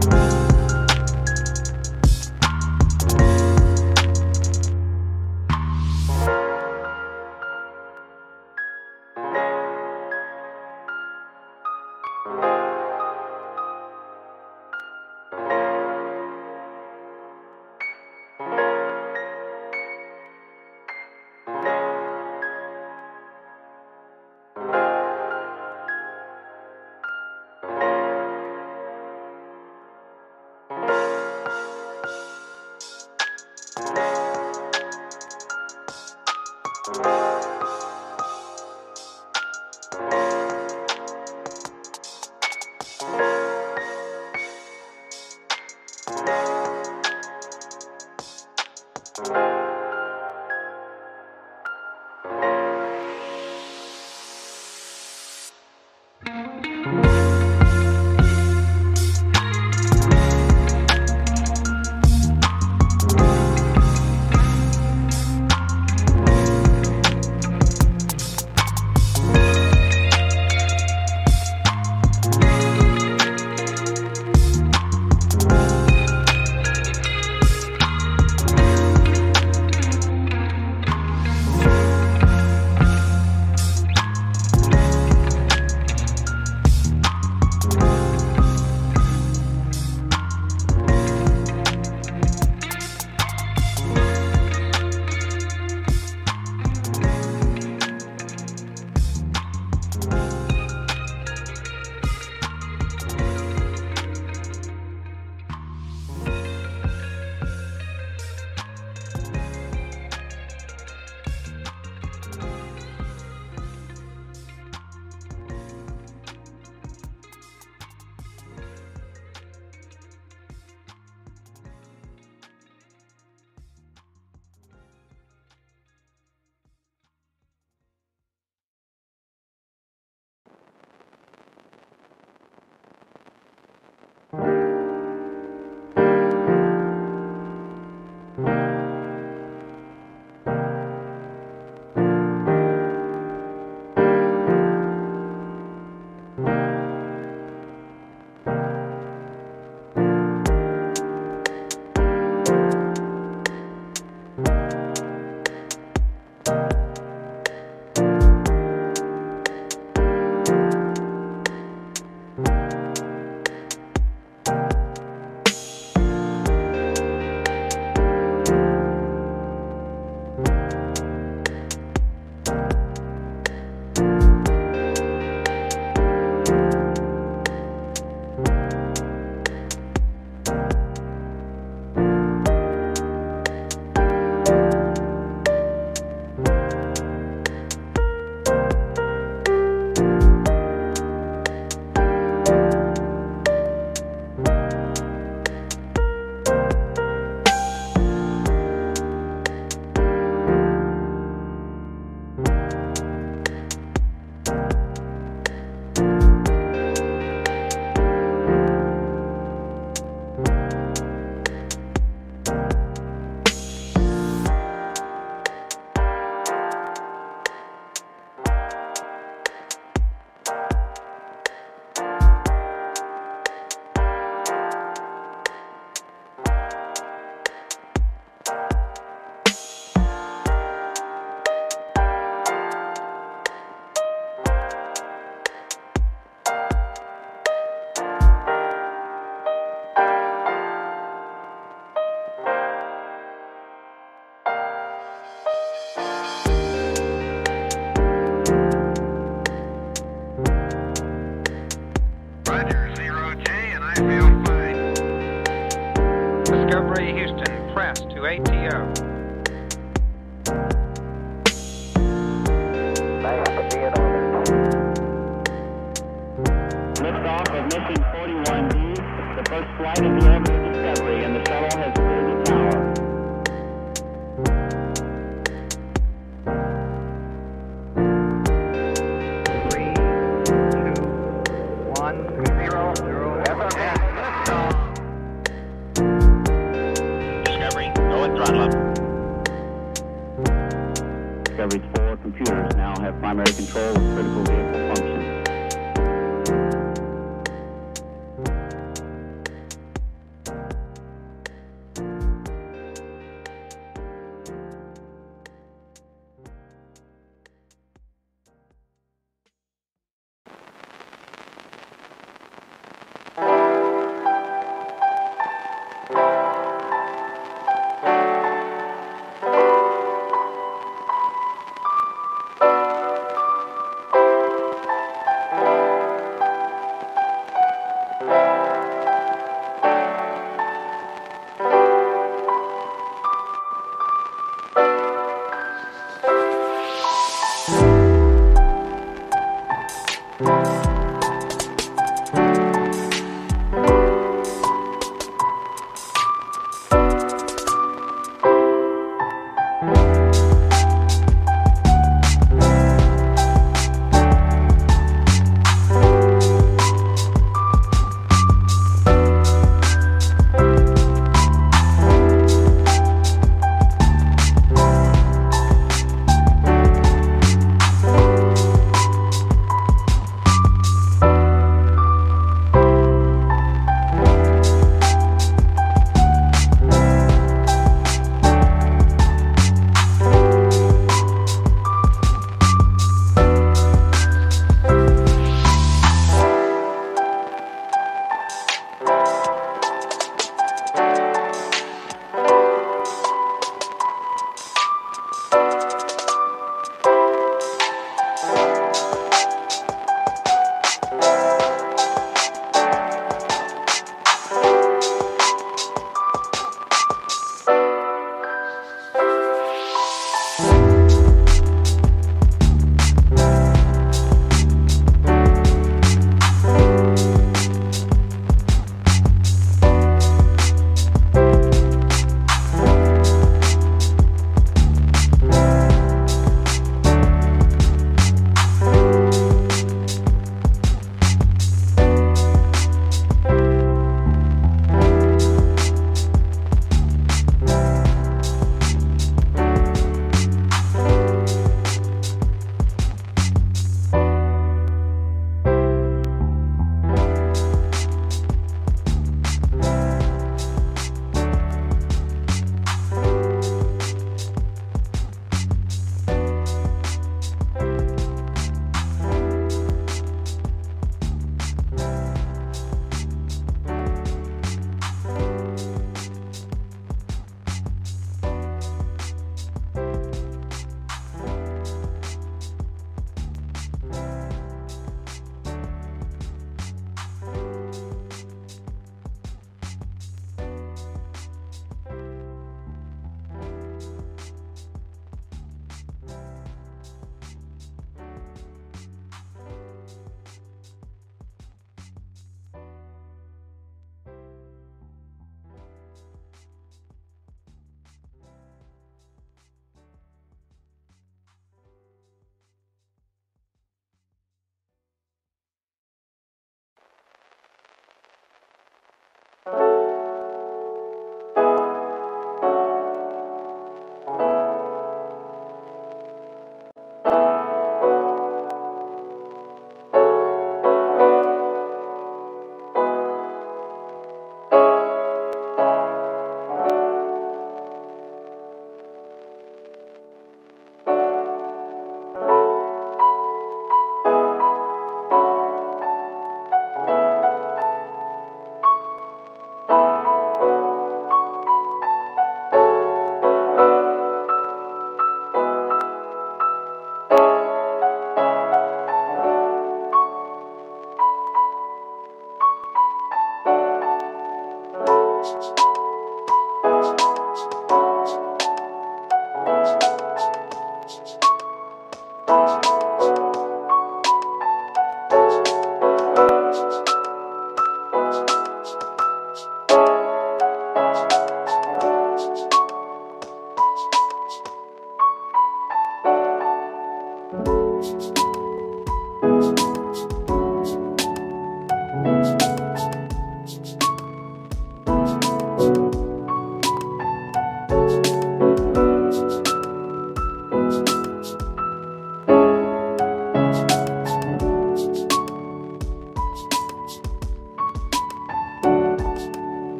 Bye. Liftoff of Mission 41D, the first flight of the Discovery and the shuttle